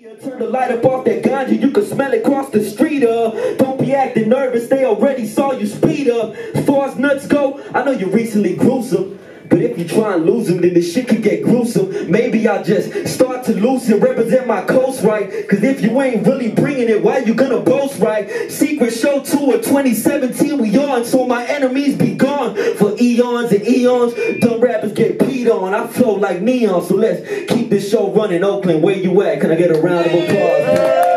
Turn the light up off that ganja, you can smell it across the street, uh. Don't be acting nervous, they already saw you speed up. As far as nuts go, I know you recently gruesome. But if you try and lose them, then the shit could get gruesome. Maybe I'll just start to lose and represent my coast right. Cause if you ain't really bringing it, why you gonna boast right? Secret show tour 2017, we on, so my enemies be gone. For eons and eons, dumb rappers get peed on. I flow like neon, so let's keep this show running. Oakland, where you at? Can I get a round of applause?